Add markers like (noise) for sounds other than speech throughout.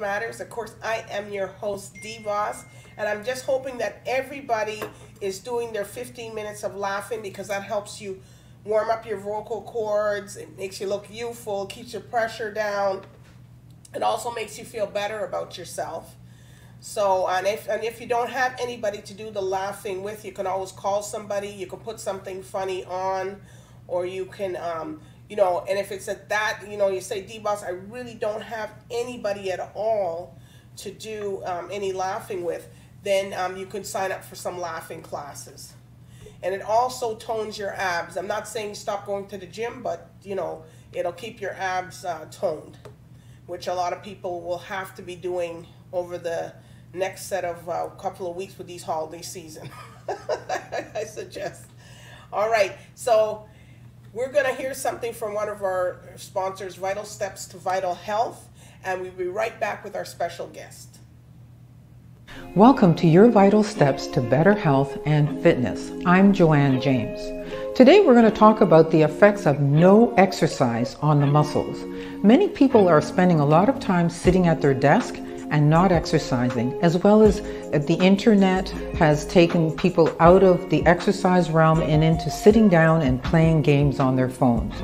Matters. Of course, I am your host, D Boss, and I'm just hoping that everybody is doing their 15 minutes of laughing because that helps you warm up your vocal cords. It makes you look youthful, keeps your pressure down. It also makes you feel better about yourself. So, and if and if you don't have anybody to do the laughing with, you can always call somebody. You can put something funny on, or you can, um, you know, and if it's at that, you know, you say, D-Boss, I really don't have anybody at all to do um, any laughing with, then um, you can sign up for some laughing classes. And it also tones your abs. I'm not saying stop going to the gym, but, you know, it'll keep your abs uh, toned, which a lot of people will have to be doing over the next set of uh, couple of weeks with these holiday season. (laughs) I suggest. All right, so we're going to hear something from one of our sponsors, Vital Steps to Vital Health, and we'll be right back with our special guest. Welcome to your vital steps to better health and fitness. I'm Joanne James. Today we're going to talk about the effects of no exercise on the muscles. Many people are spending a lot of time sitting at their desk and not exercising, as well as the internet has taken people out of the exercise realm and into sitting down and playing games on their phones.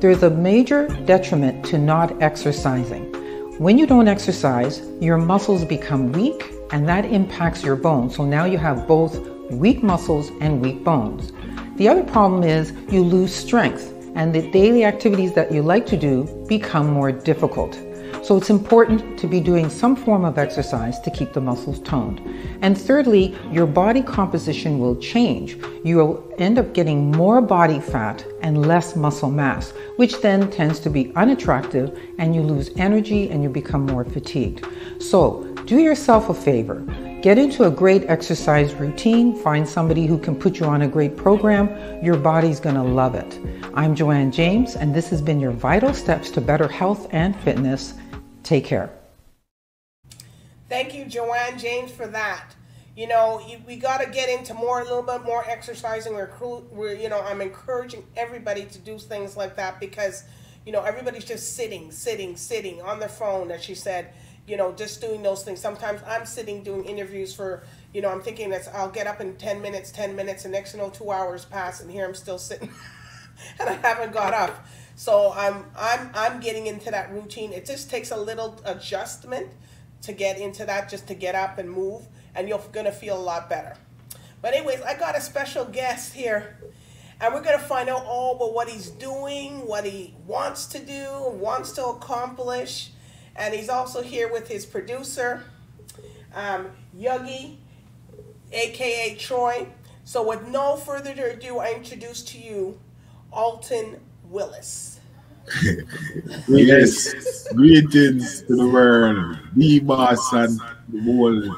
There's a major detriment to not exercising. When you don't exercise, your muscles become weak and that impacts your bones. So now you have both weak muscles and weak bones. The other problem is you lose strength and the daily activities that you like to do become more difficult. So it's important to be doing some form of exercise to keep the muscles toned. And thirdly, your body composition will change. You will end up getting more body fat and less muscle mass, which then tends to be unattractive and you lose energy and you become more fatigued. So do yourself a favor. Get into a great exercise routine. Find somebody who can put you on a great program. Your body's going to love it. I'm Joanne James, and this has been your vital steps to better health and fitness. Take care. Thank you, Joanne James, for that. You know, we got to get into more, a little bit more exercising. We're, we're, you know, I'm encouraging everybody to do things like that because, you know, everybody's just sitting, sitting, sitting on their phone, as she said, you know, just doing those things. Sometimes I'm sitting doing interviews for, you know, I'm thinking that I'll get up in 10 minutes, 10 minutes, and next, you know, two hours pass, and here I'm still sitting (laughs) and I haven't got up. So I'm I'm I'm getting into that routine. It just takes a little adjustment to get into that, just to get up and move, and you're gonna feel a lot better. But anyways, I got a special guest here, and we're gonna find out all about what he's doing, what he wants to do, wants to accomplish, and he's also here with his producer, um, Yogi, aka Troy. So with no further ado, I introduce to you Alton Willis. (laughs) yes, greetings to the world, the boss and the whole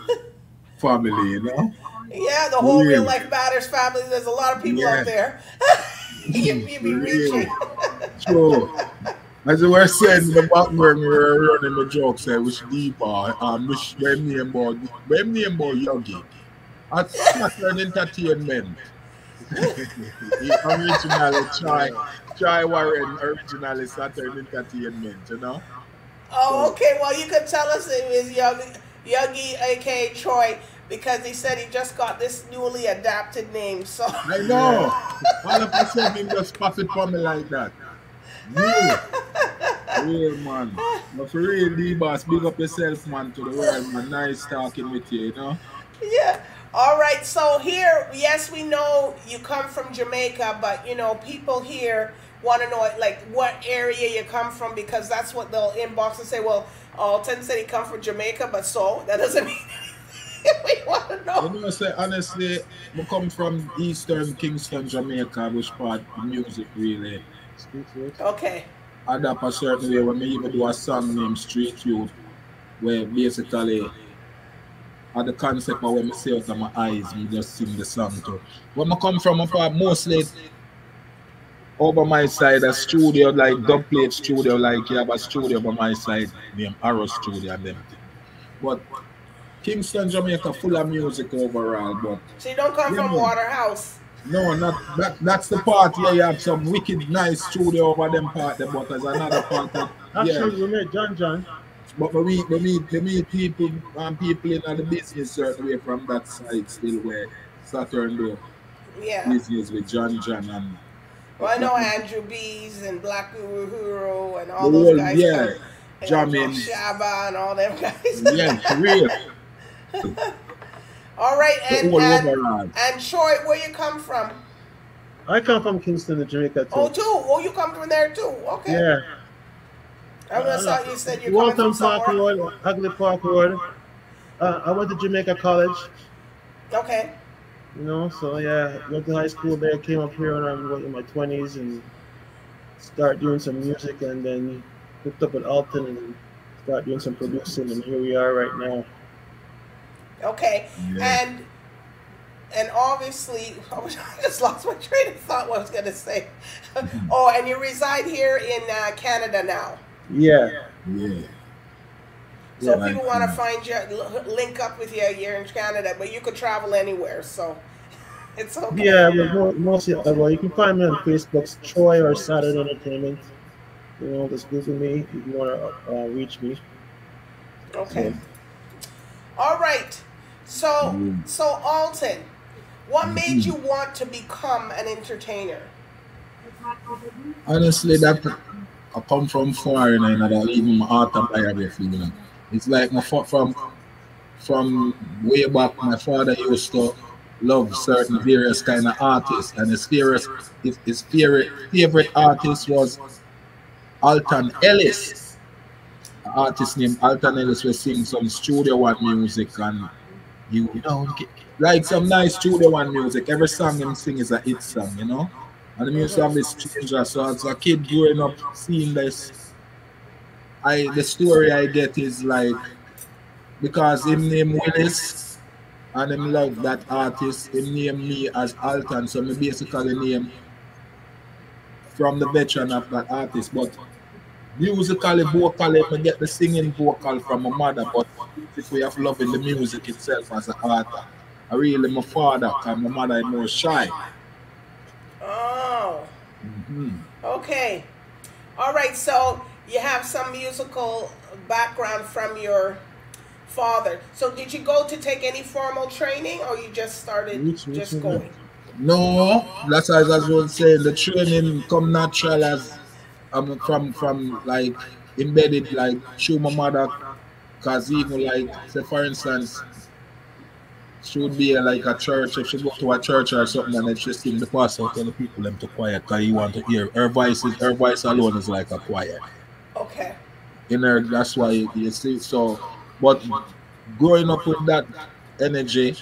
family, you know. Yeah, the whole Real Life Matters family. There's a lot of people yeah. out there. (laughs) you, (laughs) you be reaching. Sure. As we were saying in the background, we were running the joke, say, which deep bar, um, which when name about, name about Yogi. At Saturn Entertainment. He originally try try Warren originally Saturn Entertainment, you know. Oh, okay. Well, you could tell us it was Young Yogi, aka Troy, because he said he just got this newly adapted name. So I know. All of a sudden, just pass it for me like that. Real, real man. But for real, D boss, big up yourself, man, to the world, man. Nice talking with you, you know. Yeah. All right, so here, yes, we know you come from Jamaica, but you know, people here want to know like what area you come from because that's what they'll inbox and say. Well, Alton said he come from Jamaica, but so that doesn't (laughs) mean (laughs) we want to know. You know, say honestly, we come from Eastern Kingston, Jamaica, which part music really. Okay. Adapt a certain way when we even do a song named Street Youth, where basically or the concept of when I say out of my eyes, me just sing the song too. When I come from, I uh, mostly over my side a studio like dub plate studio like you have a studio over my side named Arrow Studio and them But Kingston, Jamaica full of music overall. But So you don't come from know, Waterhouse. No, not that that's the part where you have some wicked nice studio over them part but there's another part of Actually, we met John John. But for me, for me, for me, people and people in the business certain way from that side still where Saturn do Yeah. business with John John and Well, I know Andrew Bees and Black Uhuru and the all those whole, guys. yeah, come, and jamming. Shabba and all them guys. Yeah, for real. (laughs) all right, and and, and Troy, where you come from? I come from Kingston, Jamaica too. Oh, too. Oh, you come from there too. Okay. yeah. I was thought you said you're Waltham Park somewhere. Road, Hagley Park Road. Uh, I went to Jamaica College, Okay. you know, so yeah, went to high school there, came up here when I was in my 20s and start doing some music and then hooked up with Alton and start doing some producing and here we are right now. Okay. Yeah. And and obviously, (laughs) I just lost my train of thought. What I was gonna say. (laughs) oh, and you reside here in uh, Canada now. Yeah. Yeah. So Yeah, people like, want to find you, link up with you. You're in Canada, but you could travel anywhere. So (laughs) it's okay. Yeah, but mo- mostly, uh, well, you can find me on Facebook, Troy or Saturn Entertainment. You know, just Google me if you want to uh, reach me. Okay. All right. So Mm. so Alton, what made Mhm. you want to become an entertainer? Honestly, that I come from foreign and I that even my autobiography, you know. It's like my from from way back my father used to love certain various kind of artists and his favorite his, his favorite favorite artist was Alton Ellis. An artist named Alton Ellis was singing some studio one music and you know like some nice studio one music. Every song him sing is a hit song, you know. And the music have this changer. Uh, so as a kid growing up seeing this, I the story I get is like because him name Willis and him love that artist, him name me as Alton. So me basically name from the veteran of that artist. But musically, vocally, I get the singing vocal from my mother, but if we have loving the music itself as an artist. I really my father, because my mother is more shy. Oh, Mhm. Okay. All right. So you have some musical background from your father. So did you go to take any formal training, or you just started Which- which just one? going? No, that's as I was saying. The training come natural as I'm from from like embedded like through my mother. Cause even like say for instance, she would be like a church if she go to a church or something and if she sing the pastor tell the people them to quiet because you want to hear her voice is her voice alone is like a choir. Okay. in her. That's why you, see. So, but growing up with that energy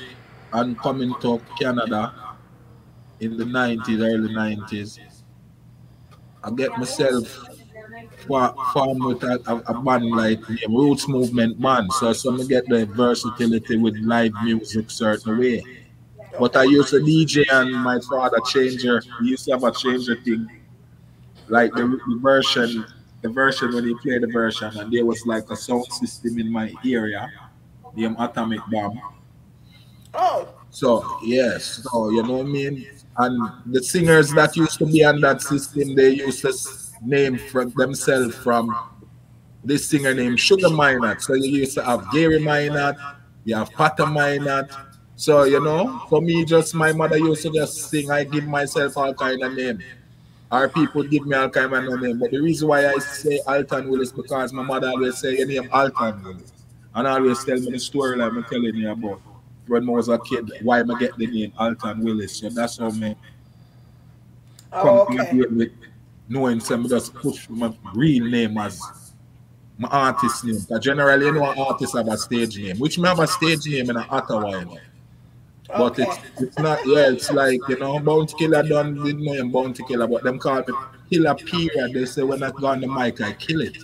and coming to Canada in the 90s, early 90s, I get myself fa- formed with a, a, a band like the Roots Movement band. So, so me get the versatility with live music certain way. But I used to DJ and my father changer. He used to have a changer thing, like the, the version, the version when he played the version, and there was like a sound system in my area, the atomic bomb. Oh, So yes, so you know what I mean. And the singers that used to be on that system, they used to name from themselves from this singer named Sugar Minot. So you used to have Gary Minot, you have Pata Minot. So you know, for me, just my mother used to just sing. I give myself all kind of name. Our people give me all kind of name. But the reason why I say Alton Willis because my mother always say your name Alton Willis, and always tell me the story like I'm telling you about when I was a kid, why I get the name Alton Willis. So that's how me oh okay. with knowing some just push my real name as my artist name. But generally, you know, an artist have a stage name, which may have a stage name in Ottawa, you know. But Okay. it's, it's not, yeah, it's like, you know, Bounty Killer done didn't know him Bounty Killer, but them call me Killer Period. They say when I go on the mic, I kill it.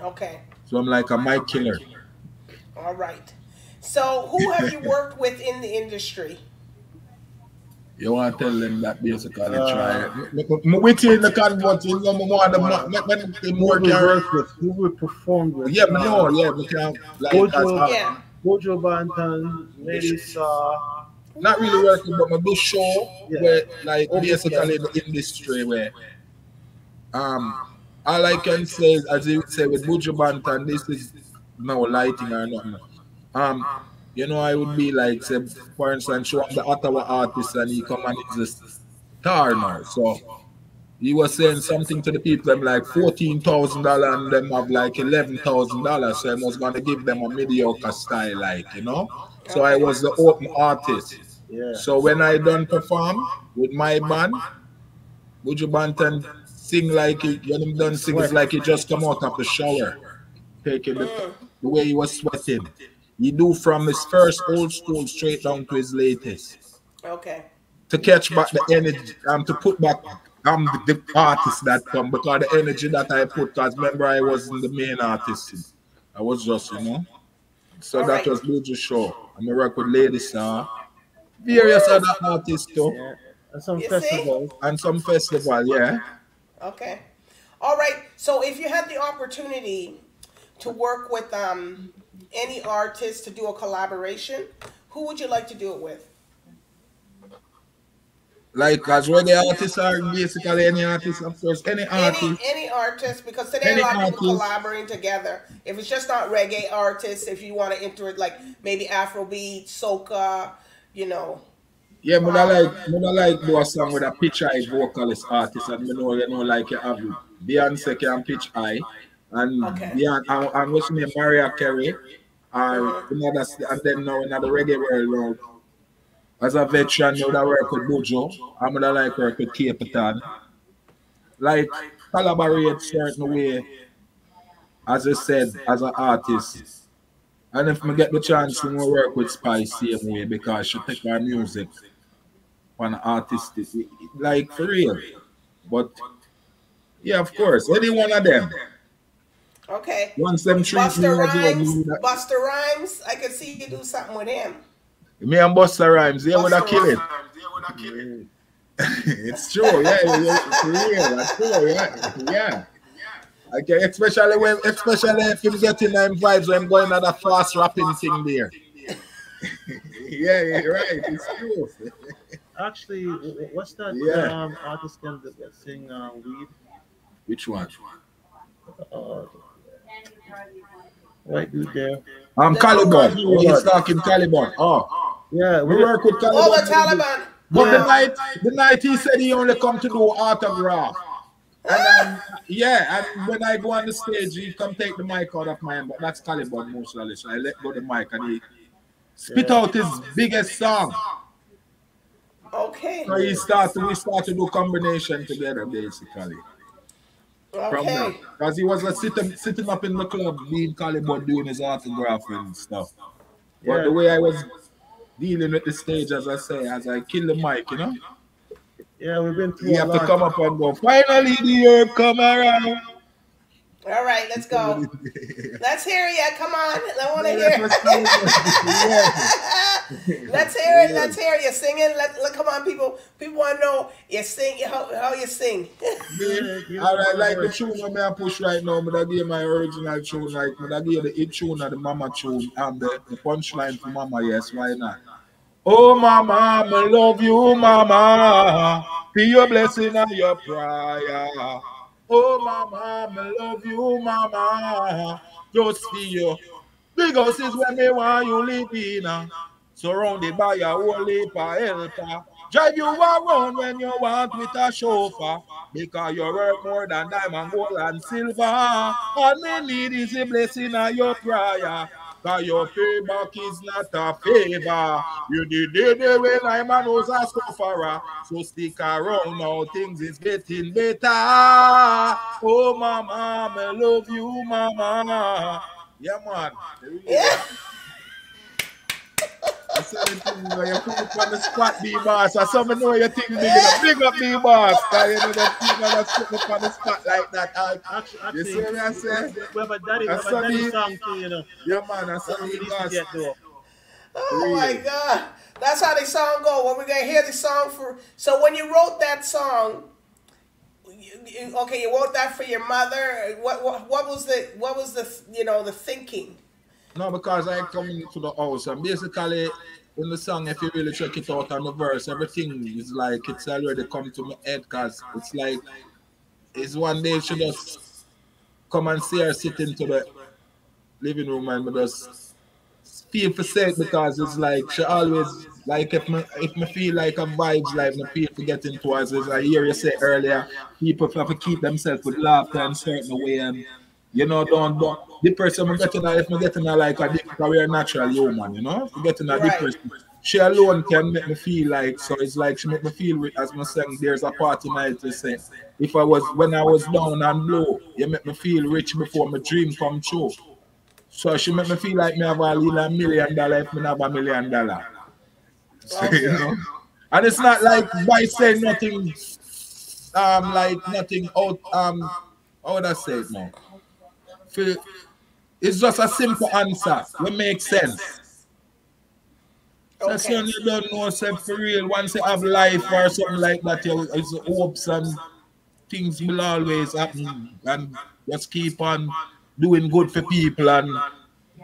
Okay. So I'm like a mic killer. All right. So who have you worked with in the industry? You want to tell them that basically Uh, try it. M- m- in the convert, you know, me want them, make them them Who work we your with, who we performed with. Yeah, but no, yeah, we can like Buju, Yeah. Buju Banton, Lady Saw. not really working, but my do show Yeah. where like Oh, basically yeah. the industry where um all I can say is, as you would say with Buju Banton, this is no lighting or nothing. Um, you know, I would be like, say, for instance, show the Ottawa artist and he come and he's a star now. So he was saying something to the people, them like fourteen thousand dollar and them have like eleven thousand dollars. So I was gonna give them a mediocre style, like you know. So I was the open artist. Yeah. So when I done perform with my band, Buju Banton sing like it, when him done sing, it's like he just come out of the shower, taking the, mm. the way he was sweating. He do from his first old school straight down to his latest Okay. to catch back the energy, um, to put back um the, the artist that come because the energy that I put, because remember I wasn't the main artist. I was just, you know. So All that right. was Buju show. I'm a record with Lady Saw, various other artists too, Yeah. And some You see? festivals. and some festival, yeah. Okay. All right. So if you had the opportunity to work with um any artist to do a collaboration, who would you like to do it with? Like as well, the artists are basically any artist, of course, any Any artist. any artist because today Any a lot of people artist. collaborating together. If it's just not reggae artists, if you want to enter it like maybe Afrobeat, soca, you know. Yeah, but I like, but I like do a song with a pitch eye vocalist artist, and you know, you know, like you have Beyonce can pitch eye, and Okay. And, and what's her name, Mariah Carey, and Mhm. another, and then now in the reggae world, now, as a veteran, you would have work with Buju, I'm gonna like work with Capleton, like collaborate certain way, as I said, as an artist. And if I get the chance to work with Spice same way because she take my music on an artistic like for real. But yeah, of course, any one of them. Okay. Once them treat me Busta as Rhymes, me that- Busta Rhymes, I could see you do something with him. me and Busta Rhymes, yeah, would I Busta kill it? It's true, yeah, yeah, yeah, for real, that's true, yeah, yeah. Okay, especially when, especially if you get in them vibes when going on that fast rapping thing there. (laughs) yeah, yeah, right, it's true. (laughs) Actually, w- w- what's that Yeah. um, artist that, that sing uh, Weed? Which one? Uh, white dude there. I'm Caliban. Oh, he's talking Caliban. Oh, Yeah, we we work with Caliban. Oh, the Taliban. But the night, the night he said he only come to do autograph. And um, yeah, and when I go on the stage, he come take the mic out of my hand, but that's Caliban mostly. So I let go the mic and he spit Yeah. out his biggest song. Okay. So he start we start to do combination together basically. From Okay. that. Because he was uh, sitting sitting up in the club being Caliban doing his autograph and stuff. But Yeah. the way I was dealing with the stage, as I say, as I kill the mic, you know, yeah, we've been through you have to come up and go, finally the year come around. All right, let's go. (laughs) Let's hear ya. Come on. I want to hear. let's (laughs) let's hear it. Let's hear you singing. Let, let come on, people. People want to know you sing how, how you sing. (laughs) Yeah, you- All right, like the tune I'm gonna push right now, but I give my original tune, like but I give the hit tune and the mama tune and the, the punchline for mama, yes, why not? Oh mama, I love you, mama. Be your blessing and your prayer. Oh mama, I love you, mama. Just for you. Big house is where me want you live in. uh. Surrounded by a whole heap helper. Drive you around when you want with a chauffeur. Because you work more than diamond, gold, and silver. All me need is a blessing of your prayer. Cause your payback is not a favor. You did it the when I'm a was a sufferer. So stick around now, things is getting better. Oh mama, I love you, mama. Yeah, man. Yeah. (laughs) Said you you put it on the spot, B boss. I saw me know you think enough. Big up, B boss. Cause you know that thing gonna put on the spot like that. Actually, You see what I say? We have a daddy, we have a daddy song too, you know. yeah, man. Saw Something me we need boss. Oh my God. That's how the song go. When we're gonna hear the song for so when you wrote that song, you, you- okay, you wrote that for your mother. What, what what was the what was the you know the thinking? No, because I come into the house and basically in the song, if you really check it out on the verse, everything is like it's already come to my head because it's like it's one day she just come and see her sit into the living room and just feel for say because it's like she always like if me if me feel like a vibes like me feel to get into us as I hear you say earlier, people have to keep themselves with laughter in certain way and you know don't don't the person I'm getting if me getting a like a different we are natural human, you know? If getting a Right. different she alone can make me feel like so it's like she make me feel with as my saying there's a party night to say if I was when I was down and low, you make me feel rich before my dream come true. So she make me feel like me have a little million dollar if me have a million dollar. So, (laughs) you know? And it's not like by saying nothing um like nothing out um how would I say it now? Feel- It's just a simple answer. Will make sense. Okay. son, you don't know say for real. Once you have life or something like that, you it's hopes and things will always happen and just keep on doing good for people and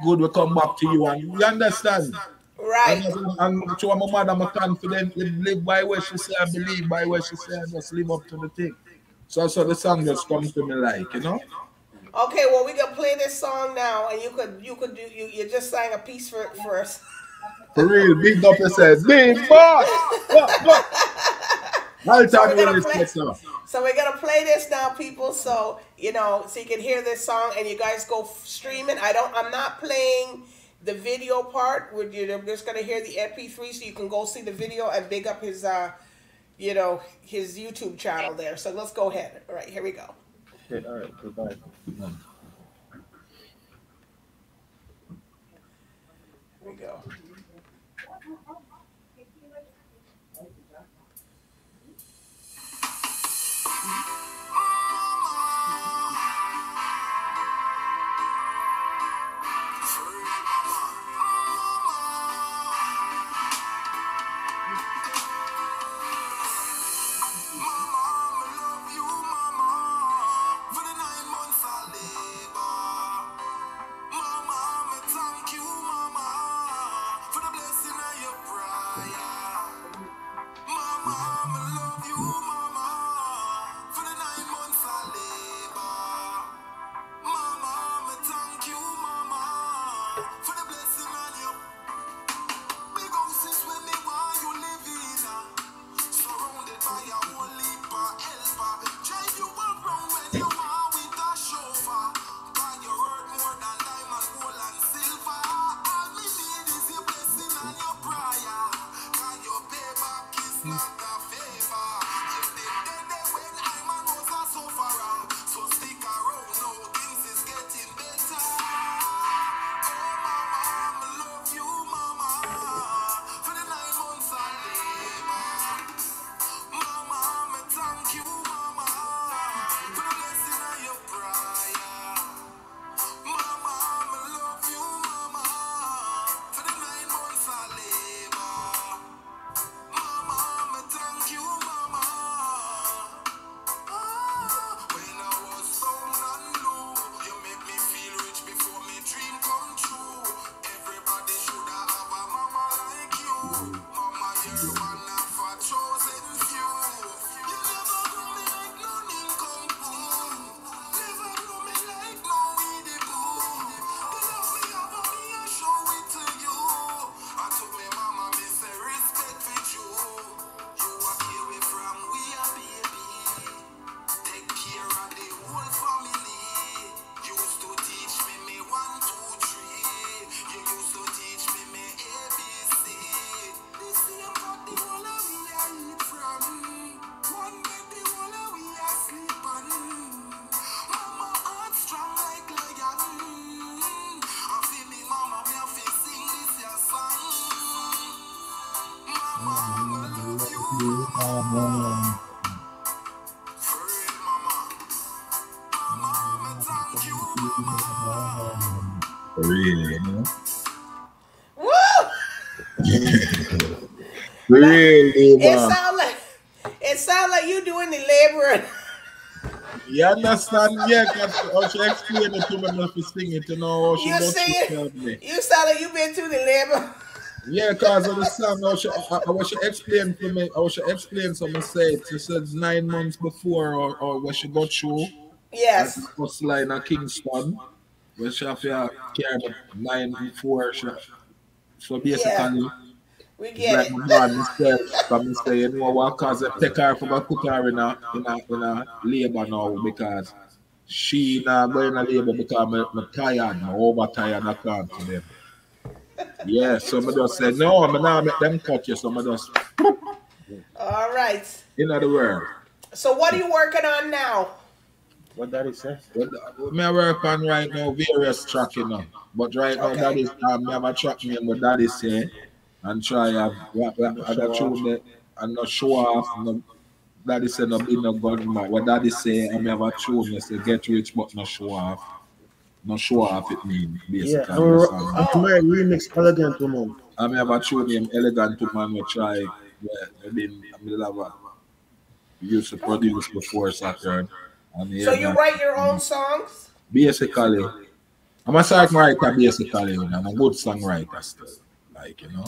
good will come back to you and you understand. Right. And, and to my mother, I'm confident, live, live by what she say, and believe by what she say, and just live up to the thing. So, so the song just comes to me like, you know? Okay, well we can play this song now, and you could you could do you you just sang a piece for for us. For real, big up yourself. Big boss! I'll you we're when play-. So we're gonna play this now, people. So you know, so you can hear this song, and you guys go f- stream it. I don't. I'm not playing the video part. We're you're just gonna hear the MP3, so you can go see the video and big up his uh, you know, his YouTube channel there. So let's go ahead. All right, here we go. Okay, all right, goodbye. Here we go. Really, you know? Woo! (laughs) Really, It sound like it sound like you doing the laboring. You understand? Yeah, because she explain it to me, not to sing it, you know, she You see it? You sound like you been through the labor. Yeah, because of the song, how she, how she explained to me, how she explained something, say it, she said nine months before, or, or what she got through, Yes. That's the first line of Kingston. Where she have to carry the nine and four. she- So basically, We it's get like my man. Because me say, you know what, cause I take her for put her in a, in a, in a labor now because she not going to labor because I'm, I'm tired, I'm over tired, I can't to them. Yeah, so I just say, no, I'm not make them cut you, so I just, All right. in other words. So what are you working on now? What daddy say? Well, me I work on right now various track, you know. But right now, that is, um, me have a track name with daddy say, and try have rap, rap, No other show tune that, and not show off, no, daddy say no be no gun, man. What daddy say, I me have a tune that say get rich, but not show off. No show off, it mean, basically. Yeah, the I'm, a, song. I'm my remix elegant woman. I me have a tune named Elegant Man, we try, where I been, I mean, have a, used to produce before Saturn. So you write your own mm. songs? basically, I'm a songwriter basically, know, I'm a good songwriter still. Like, you know.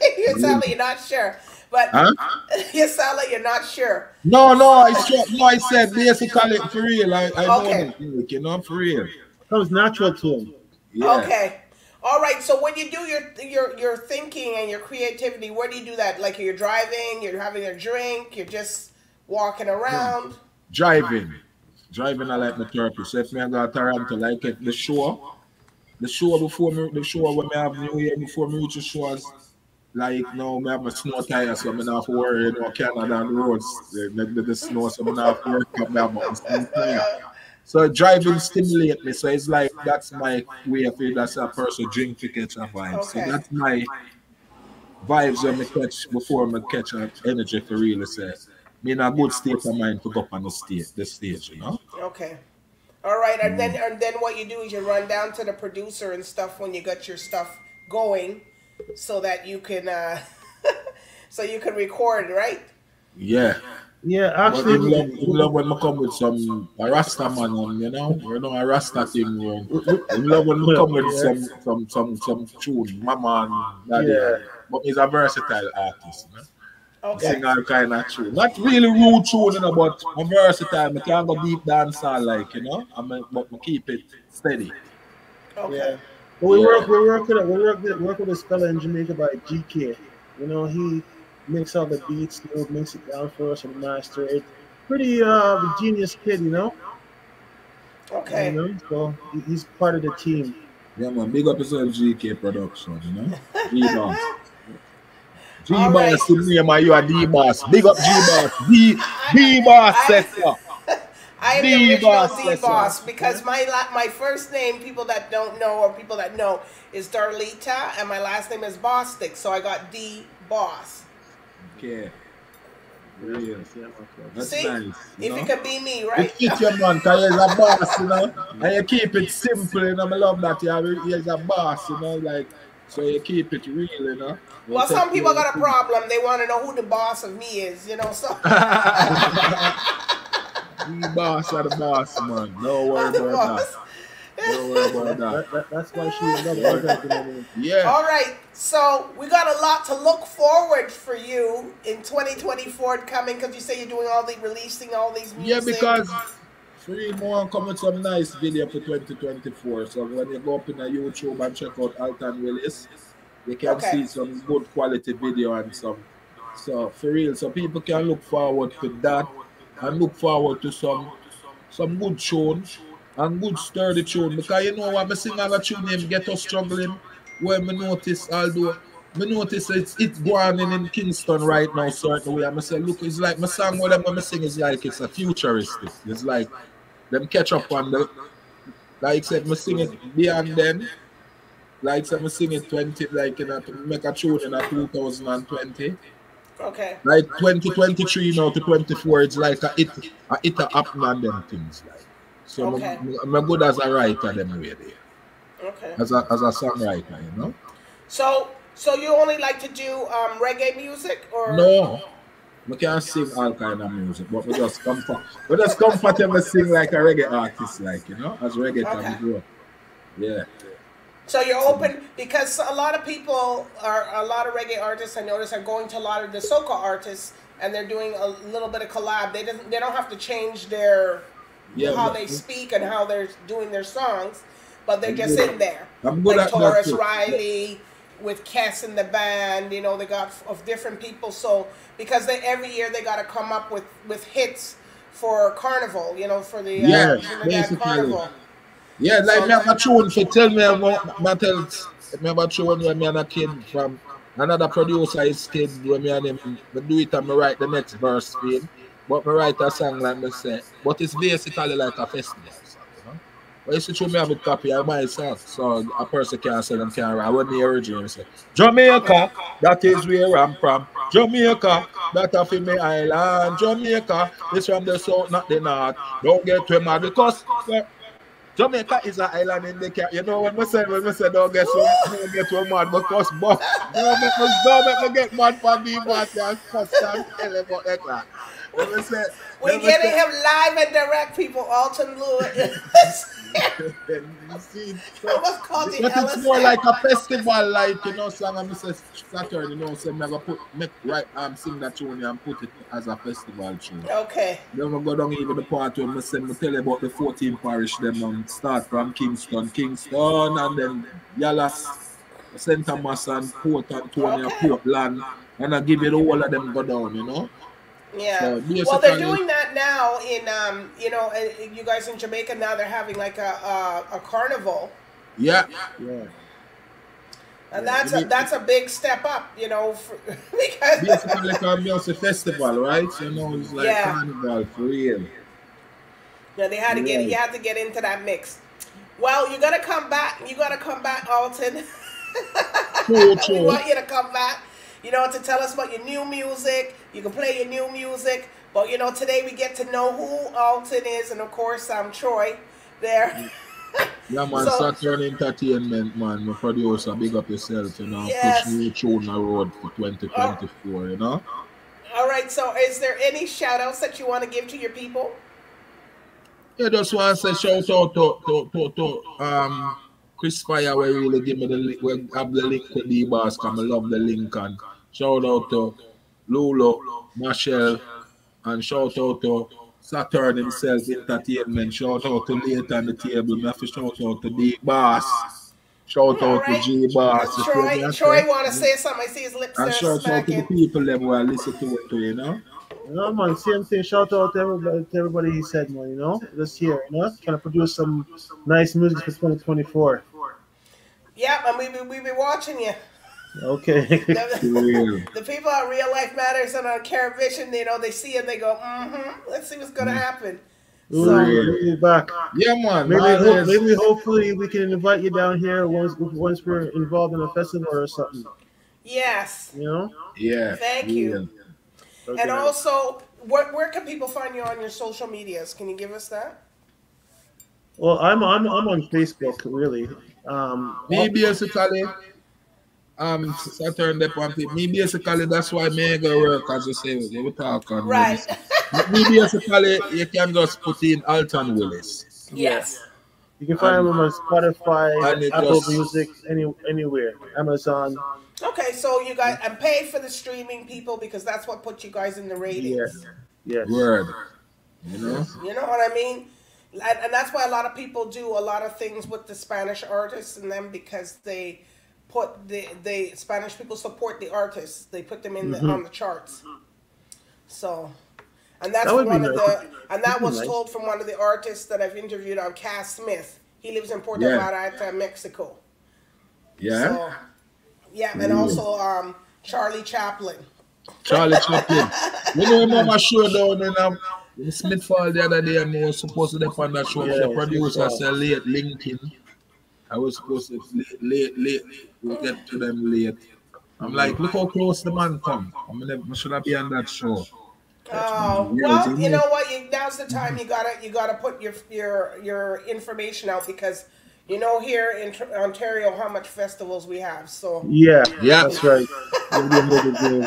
(laughs) you sound like you're not sure. But Huh? (laughs) you sound like you're not sure. No, no, I sure, no, I said basically for real. I, I know Okay. lyric, you know, for real. Comes natural to him. Yeah. Okay. All right. So when you do your your your thinking and your creativity, where do you do that? Like you're driving, you're having a drink, you're just walking around. Driving. Driving I like my turkey. So if me I go to Toronto, like it, the show, the show before me, the show when me have New Year before me reach the shows, like now me have my snow tires, so me not have to worry, you know, Canada the roads, the, the, the, snow, so me not have to worry about my snow tire. So driving stimulate me. So it's like that's my way of it. That's a person drink to catch a vibe. Okay. So that's my vibes when me catch before me catch energy for real say. Me in a good state of mind to go up on the stage, the stage, you know. Okay. All right. And Mm. then and then what you do is you run down to the producer and stuff when you got your stuff going, so that you can uh, (laughs) so you can record, right? Yeah. Yeah, But actually, him love, him love when I come with some a Rasta man on, you know, you know, a Rasta thing. When, him love when I come with Yeah. some some some some tune, mama and daddy. Yeah. But he's a versatile artist, man. Okay. Sing all kind of tune. Not really rude tune, you know, but I'm versatile. I can go deep dance like, you know. I mean, but I keep it steady. Okay. yeah. But we Yeah. work, we work with, we work with, work with this fella in Jamaica by GK. You know, he makes all the beats, he makes it down for us and master it. Pretty uh genius kid, you know. Okay. You know, so he's part of the team. Yeah, man. Big up yourself, GK Production, you know. (laughs) G-Boss. All G-Boss in name and you are D-Boss. Big up G-Boss. (laughs) D- D-Boss I- I am the D original boss, D boss because my la- my first name, people that don't know or people that know, is Darlita, and my last name is Bostic, so I got D boss. Okay. Real. That's See? nice. You If know? it could be me, It right? fit your man, because you're a boss, you know. And you keep it simple, you know. I love that you're, you're a boss, you know. Like, so you keep it real, you know. Well, some people got a problem. They want to know who the boss of me is, you know. So (laughs) The boss are the boss, man. No worry about boss. that. No worry about that. That, that, that's why she loves us at the moment. Yeah. All right, so we got a lot to look forward for you in 2024 coming because you say you're doing all the releasing all these music. Yeah, because free more come with some nice video for 2024. So when you go up in a YouTube and check out Alton Willis, you can Okay. see some good quality video and some so for real. So people can look forward to that and look forward to some some good tunes and good sturdy tune. Because you know what I sing all a tune name Get Us Struggling where me notice although me notice it's it's going in in Kingston right now certain way. I say look it's like my song what I'm going to sing is like it's a futuristic. It's like them catch up on the like said me sing it beyond them. Like said me sing it 20 like in a make a tune in a 2020. okay, Like 2023 now to 24, it's like a it a it a happen on them things like. So Okay. I'm, I'm good as a writer them way there. okay. As a as a songwriter, you know? So, so you only like to do um, reggae music, or No. We can sing all kind of music, but we just comfort we just comfortable sing like a reggae artist, like you know, as reggae Okay. can grow. Yeah. So you're open because a lot of people are a lot of reggae artists I notice are going to a lot of the soca artists and they're doing a little bit of collab. They doesn't they don't have to change their Yeah, how they speak and how they're doing their songs, but they're just in there. I'm good like at that Tarrus. Riley with Kes in the band. You know, they got f- of different people. So because they every year they got to come up with with hits for Carnival. You know, for the uh, Yeah, Trinidad basically. Carnival. Yeah, like me have a tune for tell me about me tell me tune when me and a kid from another producer is kid when me and him me do it and me write the next verse him. But me write a song like me say, but it's basically like a festival. Song, You know? But it's true me have a copy of myself, so a person can say them can write. When me originally say Jamaica, that is where I'm from. Jamaica, that of me island. Jamaica is from the south, not the north. Don't get too mad because well, Jamaica is an island in the Car- You know when we say when we say don't get so don't get so mad because but don't make me don't make me get mad for me but and cuss and tell about that class. When we say We when getting him live and direct, people. Alton Lewis. (laughs) you see, so- Almost called but it's more like a festival, like you know, song and Mrs. Saturn, you know, so I'm gonna put make right um sing that tune and put it as a festival tune. Okay. Then we go down even the part where I say me tell you about the 14 parish them um, start from Kingston, Kingston and then Yallahs, St. Thomas and Port Antonio, Okay. Portland, and I give it all of them go down, you know. Yeah. So, well, they're basically- doing that now in um, you know, uh, you guys in Jamaica now they're having like a a, a carnival, Yeah, Yeah. and Yeah, that's a that's a big step up, you know, for, (laughs) because basically like a music festival, right? You know, it's like Yeah. carnival for real. yeah, they had to get you had to get into that mix. Well, you gotta come back. You gotta come back, Alton. (laughs) True, we want you to come back. You know, to tell us about your new music. You can play your new music. But you know, today we get to know who Alton is, and of course, I'm Troy. There. (laughs) Yeah, man, So- Saturn Entertainment, man, my producer, big up yourself, you know, Yes. push new tune on road for 2024, you know. All right. So, is there any shout outs that you want to give to your people? Yeah, just want to say shout out to, to, to, to um Chris Fire where really give me the link, where have the link with the boss, cause I love the link and shout out to Lulu, Michelle, and shout out to Saturn himself entertainment, shout out to Late on the table, me have to shout out to the boss, shout All out right. to G Boss. you? Troy, Troy want to say something. I see his lips and there shout out to the people that who are listen to it too, you know. No man, same thing. Shout out to everybody, to everybody he said, man. You know, this year, you know, trying to produce some nice music for 2024. Yep, and we be, we be watching you. Okay. (laughs) The, (laughs) the people on Real Life Matters and on CaribVision, you know, they see and they go, mm-hmm. Let's see what's gonna happen. We'll So- be back. Yeah, man. Maybe, man, hope, there's- maybe, hopefully, we can invite you down here once once we're involved in a festival or something. Yes. You know. yeah. Thank for you. real. Okay. And also, where, where can people find you on your social medias? Can you give us that? well, I'm I'm I'm on Facebook really. Um, Me basically, um, Saturn the Panty. Me basically, that's why me go work as you say. We talk on Right. Me basically, you can just put in Alton Willis. yes. you can find them on Spotify, Apple just- Music, any anywhere, Amazon. Okay, so you guys and pay for the streaming people because that's what put you guys in the ratings. Yes. Yes. Word. You know. You know what I mean? And, and that's why a lot of people do a lot of things with the Spanish artists and them because they put the the Spanish people support the artists. They put them in the, Mhm. on the charts. So, and that's That one of nice. the and that was nice. told from one of the artists that I've interviewed on Cass Smith. He lives in Puerto Yeah. Vallarta, Mexico. Yeah. So, yeah, and Ooh. also um, Charlie Chaplin. Charlie Chaplin. (laughs) You know, Mama show down in um, in Smithfield the other day, and I was supposed to be on that show. Yeah, the producer said late Lincoln. I was supposed to late, late, late. We get to them late. I'm like, look how close the man come. I mean, I should have been on that show. Oh well, you you know. know what? You, now's the time you gotta you gotta put your your your information out because you know here in Tr- Ontario how much festivals we have. So Yeah. Yeah. That's right. (laughs) We'll be able to do-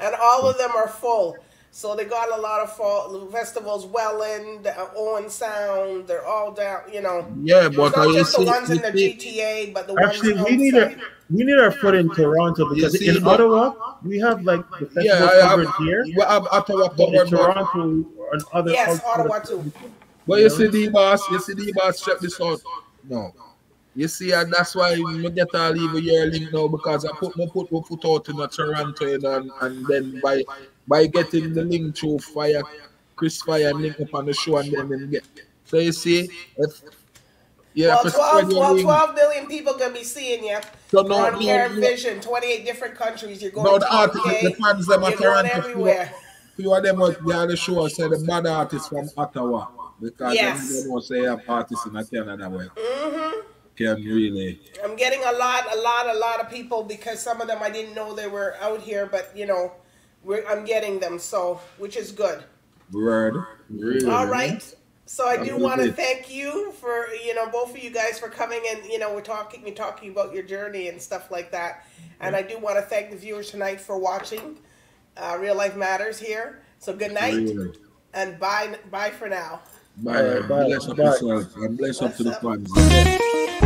and all of them are full. So they got a lot of fall festivals. Welland, uh, Owen Sound, they're all down. You know, Yeah, but it's but not you just the ones in the see- GTA, but the Actually, ones we need a we need our foot in Toronto because see, in but- Ottawa we have like the festival yeah, I covered have, here, we have Ottawa but in covered, but Toronto and other Yes, outside Ottawa too. But you see the boss, you see the boss check this out. No. You see, and that's why me get all even your link now because I put my put my foot out in the Toronto and, and then by by getting the link to fire, Chris Fire link up on the show and then, then get so you see if have Well, to spread 12, well, 12 million people gonna be seeing you So no, on no, Carib no. Vision, 28 different countries. You're going No, to the artist, UK, the fans them at going everywhere. Few of them was they the show say the bad artists from Ottawa because Yes. they don't say have artists in Canada where hmm can really I'm getting a lot, a lot, a lot of people because some of them I didn't know they were out here, but you know, we're, I'm getting them, so which is good. word. Really. All right. So I do want to thank you for you know both of you guys for coming and you know we're talking we're talking about your journey and stuff like that, and I do want to thank the viewers tonight for watching. Uh, Real life matters here. So good night Really. and bye bye for now. Bye. Bye. Bless up Bye. yourself and bless up to the Bless fans.